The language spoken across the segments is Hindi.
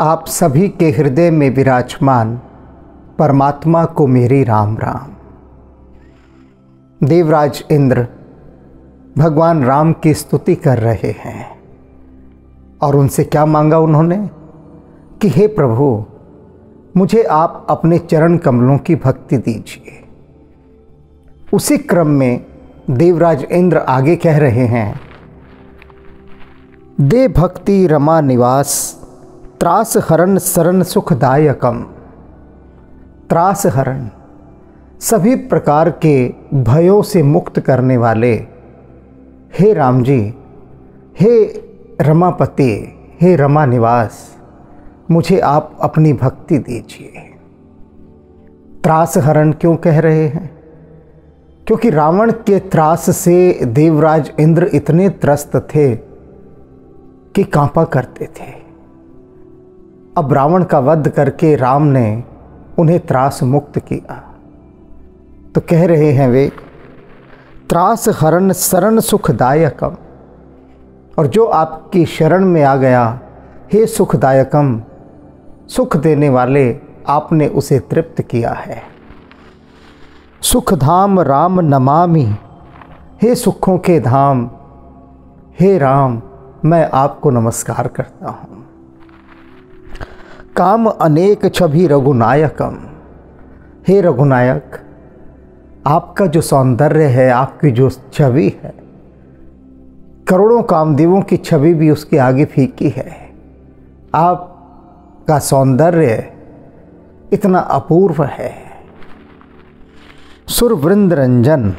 आप सभी के हृदय में विराजमान परमात्मा को मेरी राम राम। देवराज इंद्र, भगवान राम की स्तुति कर रहे हैं। और उनसे क्या मांगा उन्होंने? कि हे प्रभु, मुझे आप अपने चरण कमलों की भक्ति दीजिए। उसी क्रम में देवराज इंद्र आगे कह रहे हैं, दे भक्ति रमा निवास त्रास हरण शरण सुखदायकम। त्रास हरण सभी प्रकार के भयों से मुक्त करने वाले। हे राम जी हे रमापति, हे रमा निवास मुझे आप अपनी भक्ति दीजिए। त्रास हरण क्यों कह रहे हैं? क्योंकि रावण के त्रास से देवराज इंद्र इतने त्रस्त थे कि कांपा करते थे। अब रावण का वध करके राम ने उन्हें त्रास मुक्त किया। तो कह रहे हैं वे, त्रास हरण शरण सुखदायकम। और जो आपकी शरण में आ गया, हे सुखदायकम, सुख देने वाले आपने उसे तृप्त किया है। सुखधाम राम नमामि। हे सुखों के धाम, हे राम, मैं आपको नमस्कार करता हूँ। काम अनेक छवि रघुनायकम। हे रघुनायक, आपका जो सौंदर्य है, आपकी जो छवि है, करोड़ों कामदेवों की छवि भी उसके आगे फीकी है। आपका सौंदर्य इतना अपूर्व है। सुर वृंद रंजन,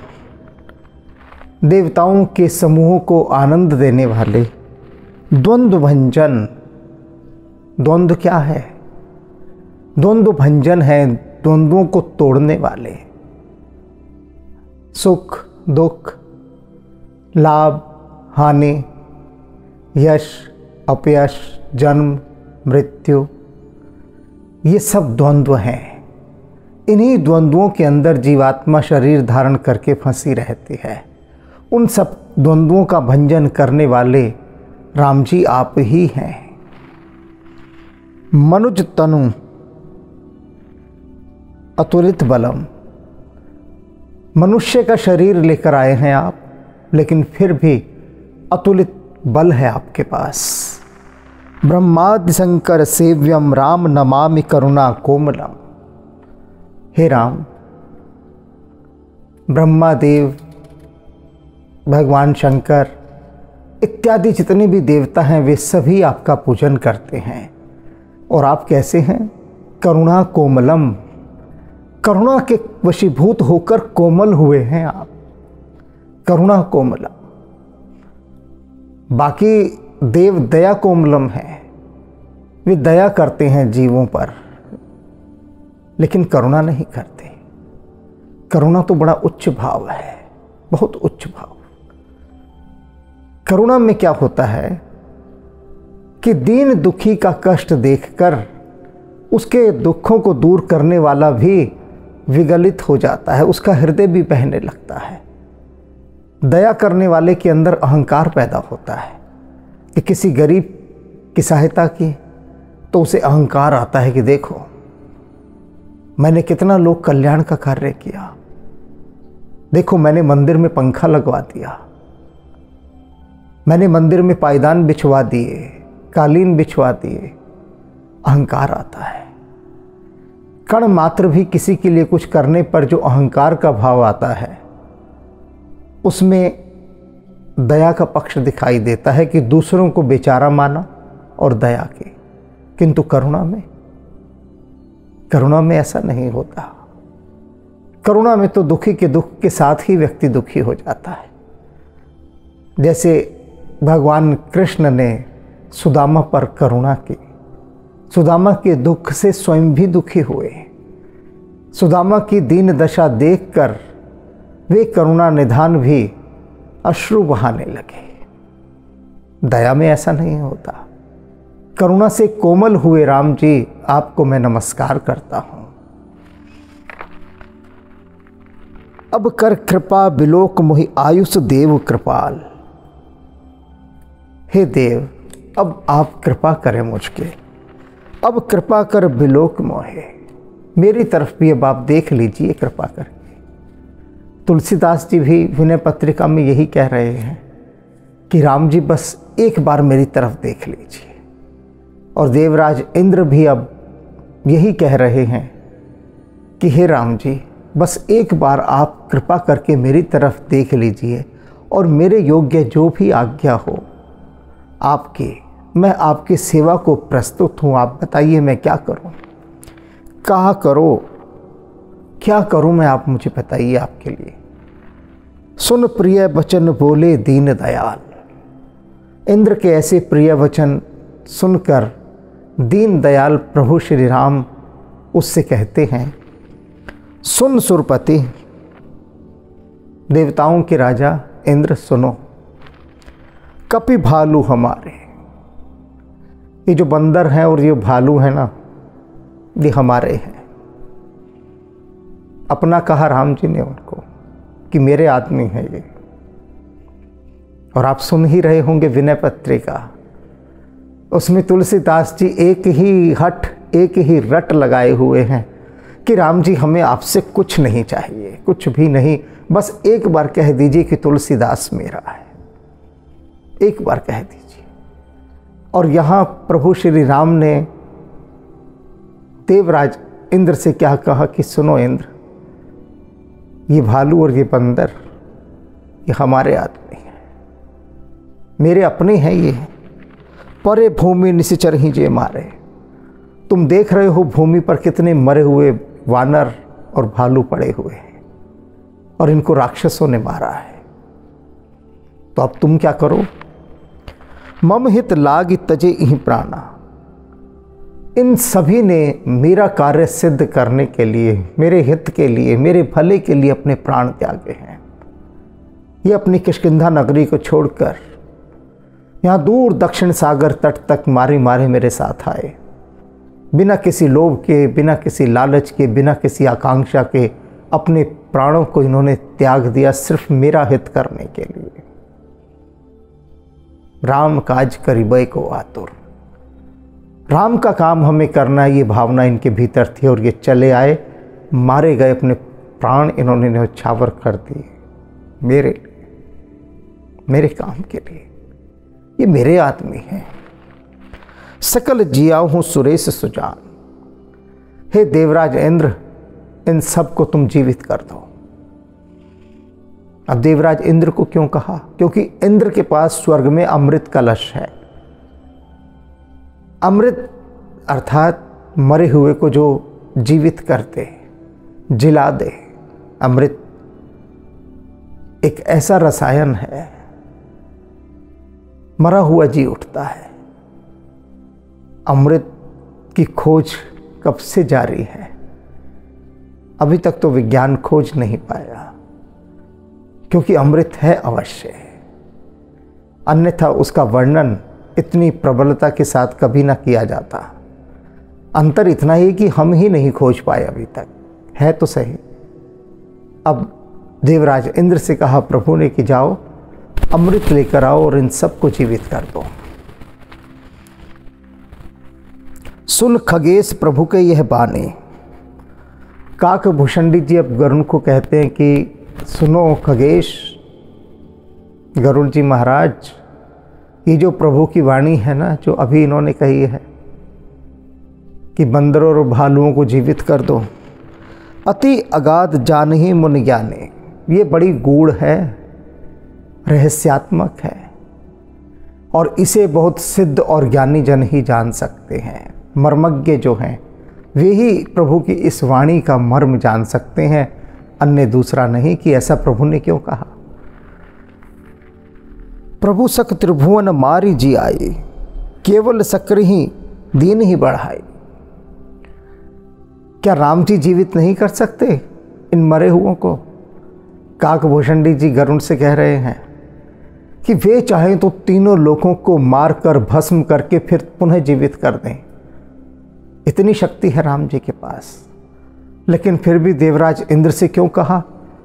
देवताओं के समूह को आनंद देने वाले द्वंद्व भंजन, द्वंद्व क्या है? द्वंद्व भंजन है, द्वंद्वों को तोड़ने वाले। सुख, दुख, लाभ, हानि, यश, अपयश, जन्म, मृत्यु, ये सब द्वंद्व हैं। इन्हीं द्वंद्वों के अंदर जीवात्मा शरीर धारण करके फंसी रहती है। उन सब द्वंद्वों का भंजन करने वाले राम जी आप ही हैं। मनुज तनु अतुलित बलम। मनुष्य का शरीर लेकर आए हैं आप, लेकिन फिर भी अतुलित बल है आपके पास। ब्रह्मादि शंकर सेव्यम राम नमामि करुणा कोमलम। हे राम ब्रह्मा देव भगवान शंकर इत्यादि जितने भी देवता हैं, वे सभी आपका पूजन करते हैं। और आप कैसे हैं? करुणा कोमलम। करुणा के वशीभूत होकर कोमल हुए हैं आप। करुणा कोमलम बाकी देव दया कोमलम है। वे दया करते हैं जीवों पर, लेकिन करुणा नहीं करते। करुणा तो बड़ा उच्च भाव है, बहुत उच्च भाव। करुणा में क्या होता है कि दीन दुखी का कष्ट देखकर उसके दुखों को दूर करने वाला भी विगलित हो जाता है, उसका हृदय भी बहने लगता है। दया करने वाले के अंदर अहंकार पैदा होता है कि किसी गरीब की सहायता की तो उसे अहंकार आता है कि देखो, मैंने कितना लोक कल्याण का कार्य किया। देखो, मैंने मंदिर में पंखा लगवा दिया। मैंने मंदिर में पायदान बिछवा दिए, कालीन बिछवा दिए। अहंकार आता है। कण मात्र भी किसी के लिए कुछ करने पर जो अहंकार का भाव आता है, उसमें दया का पक्ष दिखाई देता है कि दूसरों को बेचारा माना और दया के। किंतु करुणा में करुणा में ऐसा नहीं होता। करुणा में तो दुखी के दुख के साथ ही व्यक्ति दुखी हो जाता है। जैसे भगवान कृष्ण ने सुदामा पर करुणा की। सुदामा के दुख से स्वयं भी दुखी हुए। सुदामा की दीन दशा देखकर वे करुणा निधान भी अश्रु बहाने लगे। दया में ऐसा नहीं होता। करुणा से कोमल हुए राम जी, आपको मैं नमस्कार करता हूँ। अब कर कृपा बिलोक मोहि आयुष देव कृपाल। हे देव, अब आप कृपा करें मुझके अब कृपा कर बिलोक मोहे। मेरी तरफ़ भी अब आप देख लीजिए कृपा करके तुलसीदास जी भी विनय पत्रिका में यही कह रहे हैं कि राम जी बस एक बार मेरी तरफ़ देख लीजिए। और देवराज इंद्र भी अब यही कह रहे हैं कि हे राम जी, बस एक बार आप कृपा करके मेरी तरफ़ देख लीजिए और मेरे योग्य जो भी आज्ञा हो, आपके मैं आपकी सेवा को प्रस्तुत हूँ। आप बताइए मैं क्या करूँ? कहा करो? क्या करूँ मैं आप मुझे बताइए आपके लिए। सुन प्रिय वचन बोले दीन दयाल। इंद्र के ऐसे प्रिय वचन सुनकर दीन दयाल प्रभु श्री राम उससे कहते हैं, सुन सुरपति, देवताओं के राजा, इंद्र सुनो। कपि भालू हमारे ये जो बंदर हैं और ये भालू है ना, ये हमारे हैं। अपना कहा राम जी ने उनको कि मेरे आदमी हैं ये। और आप सुन ही रहे होंगे विनय पत्रिका। उसमें तुलसीदास जी एक ही हट एक ही रट लगाए हुए हैं कि राम जी, हमें आपसे कुछ नहीं चाहिए, कुछ भी नहीं। बस एक बार कह दीजिए कि तुलसीदास मेरा है। एक बार कह दीजिए। और यहाँ प्रभु श्री राम ने देवराज इंद्र से क्या कहा कि सुनो इंद्र, ये भालू और ये बंदर, ये हमारे आदमी हैं। मेरे अपने हैं ये। परे भूमि निश्चर ही जे मारे। तुम देख रहे हो भूमि पर कितने मरे हुए वानर और भालू पड़े हुए हैं और इनको राक्षसों ने मारा है। तो अब तुम क्या करो? मम हित लाग तजे ही प्राणा। इन सभी ने मेरा कार्य सिद्ध करने के लिए, मेरे हित के लिए, मेरे भले के लिए अपने प्राण त्यागे हैं। ये अपनी किशकिंधा नगरी को छोड़कर, यहाँ दूर दक्षिण सागर तट तक मारे मारे मेरे साथ आए। बिना किसी लोभ के, बिना किसी लालच के, बिना किसी आकांक्षा के अपने प्राणों को इन्होंने त्याग दिया सिर्फ़ मेरा हित करने के लिए। राम काज करीबे को आतुर। राम का काम हमें करना ये भावना इनके भीतर थी और ये चले आए, मारे गए अपने प्राण इन्होंने न्यौछावर कर दिए। मेरे मेरे काम के लिए। ये मेरे आदमी हैं। सकल जिया हूँ सुरेश सुजान। हे देवराज इंद्र, इन सबको तुम जीवित कर दो। अब देवराज इंद्र को क्यों कहा? क्योंकि इंद्र के पास स्वर्ग में अमृत कलश है। अमृत, अर्थात मरे हुए को जो जीवित करते, जिला दे, अमृत एक ऐसा रसायन है। मरा हुआ जी उठता है। अमृत की खोज कब से जारी है? अभी तक तो विज्ञान खोज नहीं पाया। क्योंकि अमृत है अवश्य। अन्यथा उसका वर्णन इतनी प्रबलता के साथ कभी ना किया जाता। अंतर इतना ही कि हम ही नहीं खोज पाए अभी तक। है तो सही। अब देवराज इंद्र से कहा, प्रभु ने कि जाओ, अमृत लेकर आओ और इन सबको जीवित कर दो। सुन खगेश प्रभु के यह बानी काक भूषणी जी अब गरुण को कहते हैं कि सुनो खगेश गरुण जी महाराज, ये जो प्रभु की वाणी है ना, जो अभी इन्होंने कही है, कि बंदरों और भालुओं को जीवित कर दो। अति अगाध जान ही मुन ज्ञाने ये बड़ी गूढ़ है, रहस्यात्मक है, और इसे बहुत सिद्ध और ज्ञानी जन ही जान सकते हैं। मर्मज्ञ जो हैं, वे ही प्रभु की इस वाणी का मर्म जान सकते हैं। अन्य दूसरा नहीं कि ऐसा प्रभु ने क्यों कहा? प्रभु सक त्रिभुवन मारी जी आई, केवल सक्र ही दीन ही बढ़ाई क्या राम जी जीवित नहीं कर सकते इन मरे हुओं को? काकभूषणी जी गरुण से कह रहे हैं कि वे चाहें तो तीनों लोगों को मारकर भस्म करके फिर पुनः जीवित कर दें। इतनी शक्ति है राम जी के पास। लेकिन फिर भी देवराज इंद्र से क्यों कहा?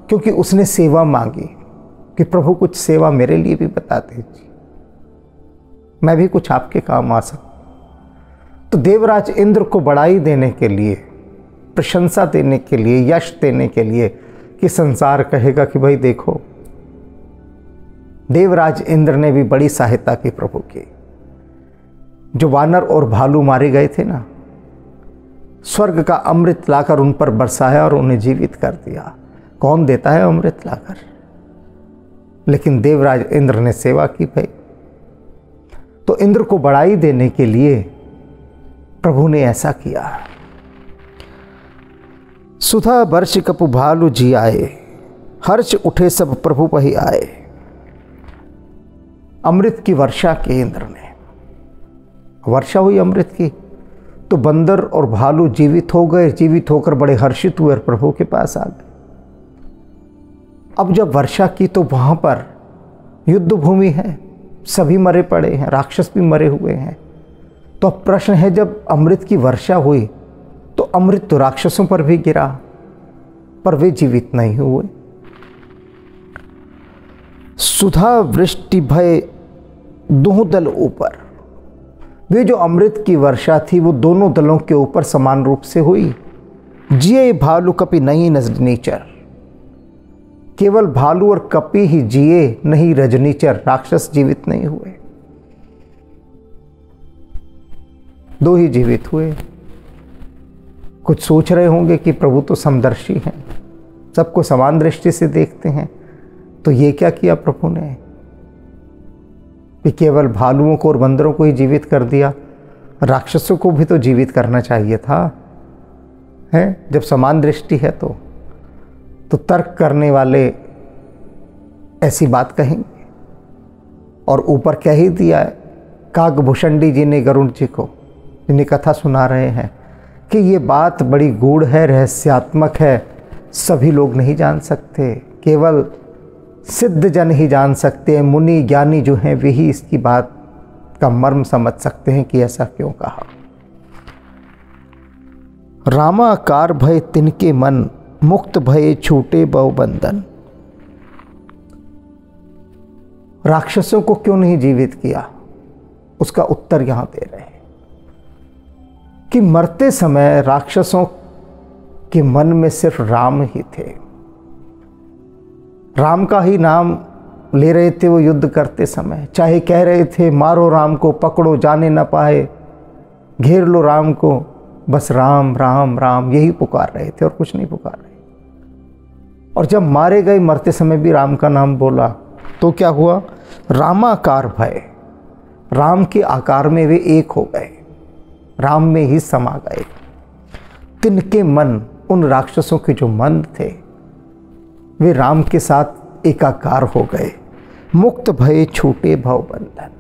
क्योंकि उसने सेवा मांगी कि प्रभु कुछ सेवा मेरे लिए भी बता दीजिए। मैं भी कुछ आपके काम आ सकूँ। तो देवराज इंद्र को बढ़ाई देने के लिए, प्रशंसा देने के लिए, यश देने के लिए कि संसार कहेगा कि भाई देखो, देवराज इंद्र ने भी बड़ी सहायता की प्रभु की। जो वानर और भालू मारे गए थे ना स्वर्ग का अमृत लाकर उन पर बरसाया और उन्हें जीवित कर दिया। कौन देता है अमृत लाकर? लेकिन देवराज इंद्र ने सेवा की भाई। तो इंद्र को बढ़ाई देने के लिए प्रभु ने ऐसा किया। सुधा वर्ष कपु भालू जी आए। हर्ष उठे सब प्रभु पही आए। अमृत की वर्षा के इंद्र ने। वर्षा हुई अमृत की? तो बंदर और भालू जीवित हो गए, जीवित होकर बड़े हर्षित हुए और प्रभु के पास आ गए। अब जब वर्षा की तो वहाँ पर युद्ध भूमि है, सभी मरे पड़े हैं, राक्षस भी मरे हुए हैं। तो अब प्रश्न है, जब अमृत की वर्षा हुई तो अमृत तो राक्षसों पर भी गिरा, पर वे जीवित नहीं हुए। सुधा वृष्टि भय, दोह दल ऊपर। वे जो अमृत की वर्षा थी, वो दोनों दलों के ऊपर समान रूप से हुई। जिए भालू, कपि नहीं नजनीचर केवल भालू और कपि ही जिए नहीं रजनीचर राक्षस जीवित नहीं हुए। दो ही जीवित हुए। कुछ सोच रहे होंगे कि प्रभु तो समदर्शी हैं। सबको समान दृष्टि से देखते हैं। तो ये क्या किया प्रभु ने? कि केवल भालुओं को और बंदरों को ही जीवित कर दिया। राक्षसों को भी तो जीवित करना चाहिए था। है? जब समान दृष्टि है तो। तो तर्क करने वाले ऐसी बात कहेंगे। और ऊपर कह ही दिया है? कागभूषणी जी ने गरुण जी को, जिन्हें कथा सुना रहे हैं, कि ये बात बड़ी गूढ़ है, रहस्यात्मक है, सभी लोग नहीं जान सकते। केवल सिद्ध जन ही जान सकते हैं, मुनि ज्ञानी जो हैं, वे ही इसकी बात का मर्म समझ सकते हैं कि ऐसा क्यों कहा। रामाकार भय तिनके मन, मुक्त भय छूटे बहु बंधन। राक्षसों को क्यों नहीं जीवित किया? उसका उत्तर यहाँ दे रहे हैं कि मरते समय राक्षसों के मन में सिर्फ़ राम ही थे। राम का ही नाम ले रहे थे वो युद्ध करते समय। चाहे कह रहे थे, मारो राम को, पकड़ो, जाने न पाए। घेर लो राम को। बस राम राम राम, यही पुकार रहे थे और कुछ नहीं पुकार रहे। और जब मारे गए, मरते समय भी राम का नाम बोला तो क्या हुआ? रामाकार भय। राम के आकार में वे एक हो गए। राम में ही समा गए। तिनके मन, उन राक्षसों के जो मन थे वे राम के साथ एकाकार हो गए। मुक्त भय छूटे भव बंधन।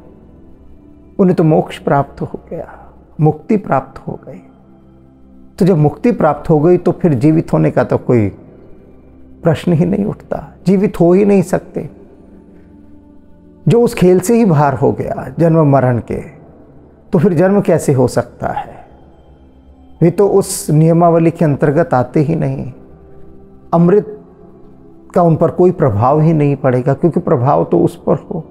उन्हें तो मोक्ष प्राप्त हो गया, मुक्ति प्राप्त हो गई। तो जब मुक्ति प्राप्त हो गई तो फिर जीवित होने का तो कोई प्रश्न ही नहीं उठता, जीवित हो ही नहीं सकते। जो उस खेल से ही बाहर हो गया, जन्म मरण के तो फिर जन्म कैसे हो सकता है? वे तो उस नियमावली के अंतर्गत आते ही नहीं। अमृत का उन पर कोई प्रभाव ही नहीं पड़ेगा, क्योंकि प्रभाव तो उस पर हो।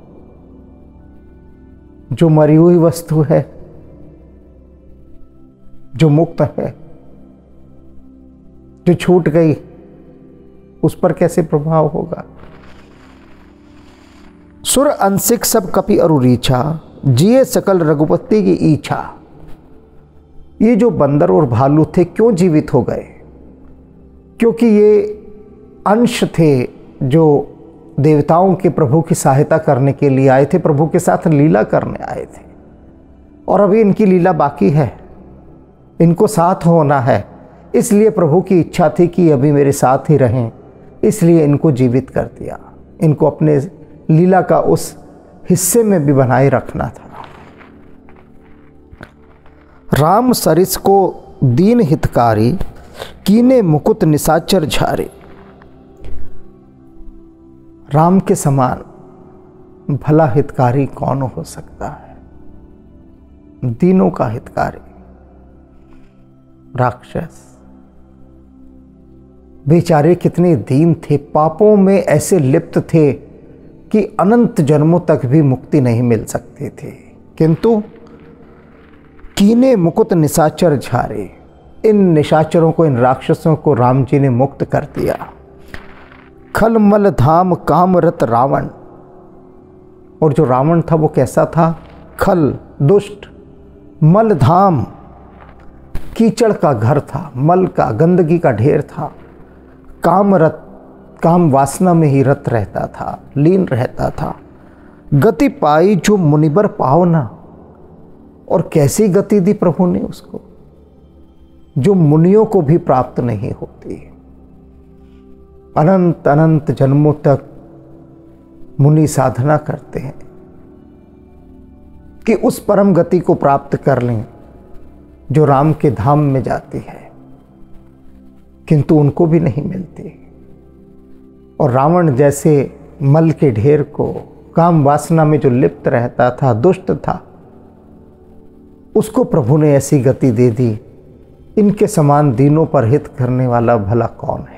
जो मरी हुई वस्तु है, जो मुक्त है, जो छूट गई, उस पर कैसे प्रभाव होगा? सुर अंशिक सब कपि अरुरीछा जिए सकल रघुपति की इच्छा। ये जो बंदर और भालू थे, क्यों जीवित हो गए? क्योंकि ये अंश थे जो देवताओं के प्रभु की सहायता करने के लिए आए थे, प्रभु के साथ लीला करने आए थे। और अभी इनकी लीला बाकी है। इनको साथ होना है। इसलिए प्रभु की इच्छा थी कि अभी मेरे साथ ही रहें। इसलिए इनको जीवित कर दिया। इनको अपने लीला का उस हिस्से में भी बनाए रखना था। राम सरिस को दीन हितकारी कीने मुकुत निशाचर झारे। राम के समान भला हितकारी कौन हो सकता है? दीनों का हितकारी, राक्षस। बेचारे कितने दीन थे, पापों में ऐसे लिप्त थे कि अनंत जन्मों तक भी मुक्ति नहीं मिल सकती थी। किंतु कीने मुकुत निशाचर झारे। इन निशाचरों को, इन राक्षसों को राम जी ने मुक्त कर दिया। खलमल धाम कामरत रावण। और जो रावण था वो कैसा था? खल, दुष्ट, मल धाम। कीचड़ का घर था, मल का, गंदगी का ढेर था। कामरत, काम वासना में ही रत रहता था, लीन रहता था। गति पाई जो मुनिबर पावना। और कैसी गति दी प्रभु ने उसको? जो मुनियों को भी प्राप्त नहीं होती। अनंत अनंत जन्मों तक मुनि साधना करते हैं कि उस परम गति को प्राप्त कर लें जो राम के धाम में जाती है। किंतु उनको भी नहीं मिलती। और रावण जैसे मल के ढेर को काम वासना में जो लिप्त रहता था, दुष्ट था, उसको प्रभु ने ऐसी गति दे दी। इनके समान दीनों पर हित करने वाला भला कौन है?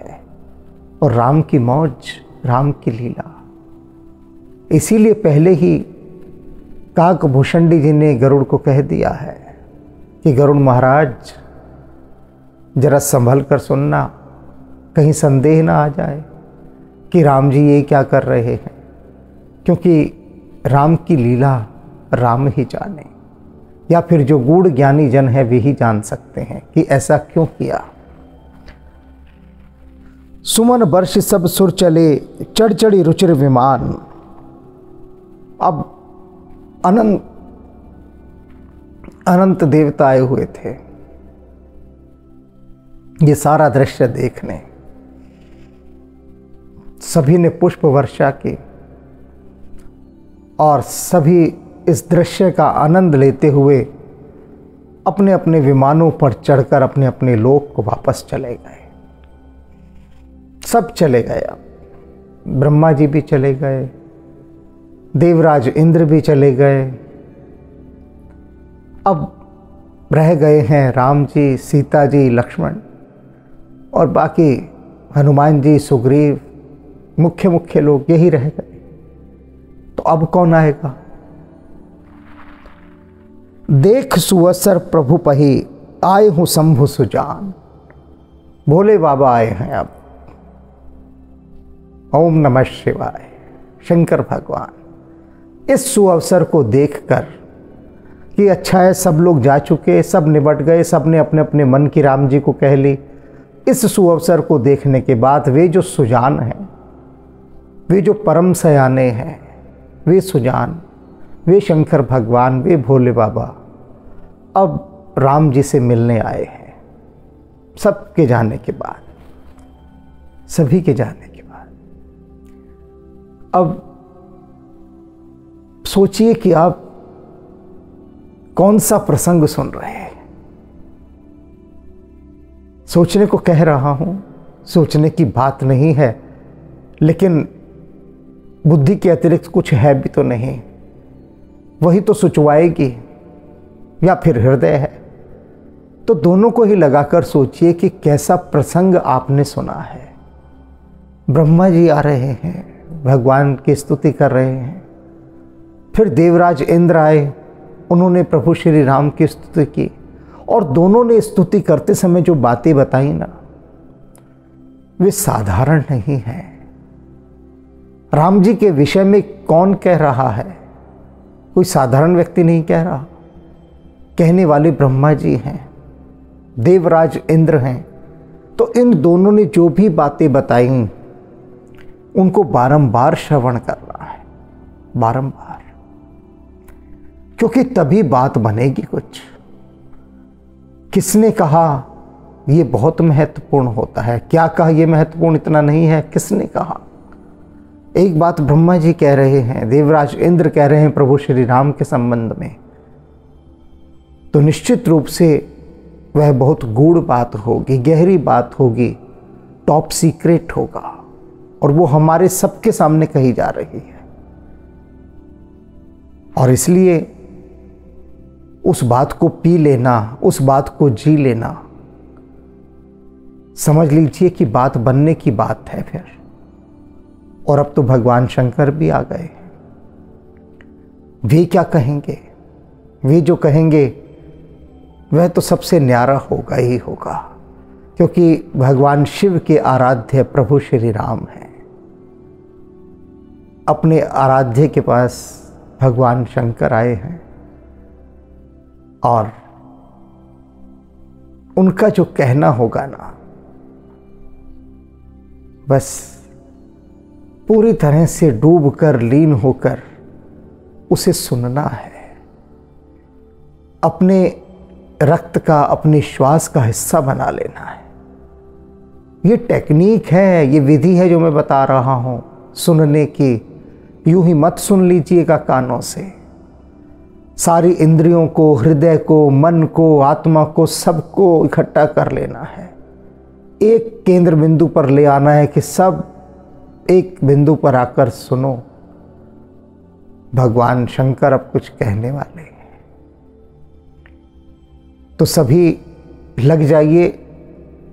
और राम की मौज, राम की लीला। इसीलिए पहले ही काक भूषणी जी ने गरुड़ को कह दिया है कि गरुड़ महाराज, जरा संभल कर सुनना, कहीं संदेह ना आ जाए कि राम जी ये क्या कर रहे हैं, क्योंकि राम की लीला राम ही जाने, या फिर जो गूढ़ ज्ञानी जन है वे ही जान सकते हैं कि ऐसा क्यों किया। सुमन वर्ष सब सुर चले चढ़ चढ़ी रुचिर विमान। अब अनंत अनंत देवता आए हुए थे। ये सारा दृश्य देखने, सभी ने पुष्प वर्षा की और सभी इस दृश्य का आनंद लेते हुए अपने अपने विमानों पर चढ़कर अपने अपने लोक को वापस चले गए। सब चले गए। ब्रह्मा जी भी चले गए, देवराज इंद्र भी चले गए। अब रह गए हैं राम जी, सीता जी, लक्ष्मण और बाकी हनुमान जी, सुग्रीव मुख्य मुख्य लोग यही रह गए। तो अब कौन आएगा? देख सुअसर प्रभु पही, आए हूँ शंभु सुजान। भोले बाबा आए हैं अब। ओम नमः शिवाय, शंकर भगवान। इस सुअवसर को देखकर कि अच्छा है, सब लोग जा चुके, सब निबट गए सबने अपने अपने मन की राम जी को कह ली। इस सुअवसर को देखने के बाद वे जो सुजान हैं, वे जो परम सयाने हैं, वे सुजान, वे शंकर भगवान, वे भोले बाबा अब राम जी से मिलने आए हैं। सबके जाने के बाद, सभी के जाने के अब सोचिए कि आप कौन सा प्रसंग सुन रहे हैं। सोचने को कह रहा हूँ, सोचने की बात नहीं है, लेकिन बुद्धि के अतिरिक्त कुछ है भी तो नहीं। वही तो सुचवाएगी, या फिर हृदय है। तो दोनों को ही लगाकर सोचिए कि कैसा प्रसंग आपने सुना है। ब्रह्मा जी आ रहे हैं। भगवान की स्तुति कर रहे हैं। फिर देवराज इंद्र आए, उन्होंने प्रभु श्री राम की स्तुति की और दोनों ने स्तुति करते समय जो बातें बताई ना, वे साधारण नहीं हैं। राम जी के विषय में कौन कह रहा है? कोई साधारण व्यक्ति नहीं कह रहा। कहने वाले ब्रह्मा जी हैं, देवराज इंद्र हैं। तो इन दोनों ने जो भी बातें बताई उनको बारंबार श्रवण कर रहा है। बारंबार। क्योंकि तभी बात बनेगी कुछ। किसने कहा, ये बहुत महत्वपूर्ण होता है। क्या कहा, ये महत्वपूर्ण इतना नहीं है? किसने कहा? एक बात ब्रह्मा जी कह रहे हैं, देवराज इंद्र कह रहे हैं प्रभु श्री राम के संबंध में। तो निश्चित रूप से वह बहुत गूढ़ बात होगी, गहरी बात होगी टॉप सीक्रेट होगा। और वो हमारे सबके सामने कही जा रही है। और इसलिए उस बात को पी लेना, उस बात को जी लेना, समझ लीजिए कि बात बनने की बात है फिर। और अब तो भगवान शंकर भी आ गए। वे क्या कहेंगे? वे जो कहेंगे, वह तो सबसे न्यारा होगा ही होगा। क्योंकि भगवान शिव के आराध्य प्रभु श्री राम हैं। अपने आराध्य के पास भगवान शंकर आए हैं और उनका जो कहना होगा ना, बस पूरी तरह से डूब कर लीन होकर उसे सुनना है। अपने रक्त का, अपने श्वास का हिस्सा बना लेना है। ये टेक्निक है, ये विधि है जो मैं बता रहा हूँ सुनने की। यूँ ही मत सुन लीजिएगा कानों से। सारी इंद्रियों को, हृदय को, मन को, आत्मा को, सबको इकट्ठा कर लेना है। एक केंद्र बिंदु पर ले आना है कि सब एक बिंदु पर आकर सुनो। भगवान शंकर अब कुछ कहने वाले हैं। तो सभी लग जाइए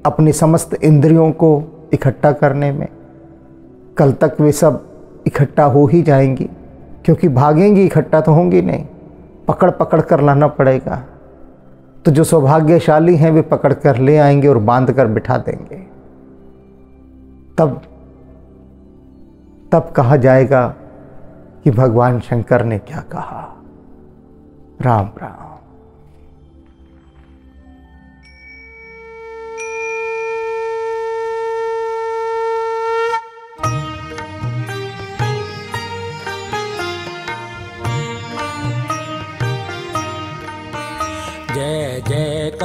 अपनी समस्त इंद्रियों को इकट्ठा करने में कल तक वे सब इकट्ठा हो ही जाएँगी, क्योंकि भागेंगी इकट्ठा तो होंगी नहीं। पकड़ पकड़ कर लाना पड़ेगा। तो जो सौभाग्यशाली हैं वे पकड़ कर ले आएँगे और बाँध कर बिठा देंगे। तब तब कहा जाएगा कि भगवान शंकर ने क्या कहा? राम राम।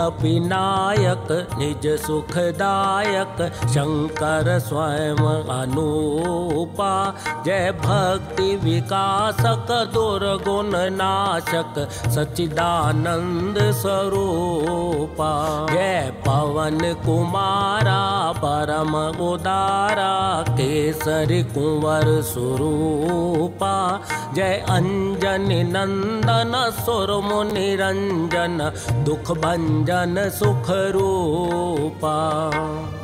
कपिनायक निज सुखदायक, शंकर स्वयं अनूपा। जय भक्ति विकासक, दुर्गुण नाशक सचिदानंद स्वरूपा। जय पवन कुमारा, परम उदारा, केसरी कुंवर स्वरूपा। जय अंजन नंदन सुर मुनिरंजन दुख भंजन सुख रूपा।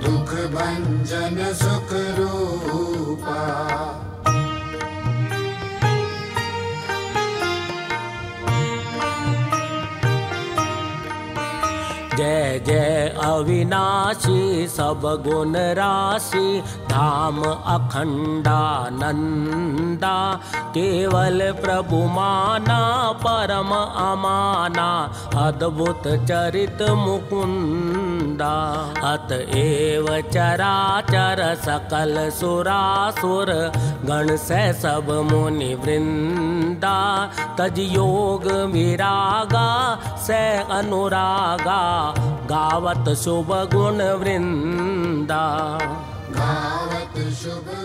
दुख भंजन सुख रूपा जय जय अविनाशी सब गुण राशि धाम अखंडानंदा केवल प्रभु माना परम अमाना अद्भुत चरित मुकुंदा। अतएव चराचर सकल सुरासुर गण सब मुनि वृंदा। तज योग विरागा से अनुरागा गावत शुभ गुण वृंदा गावत शुभ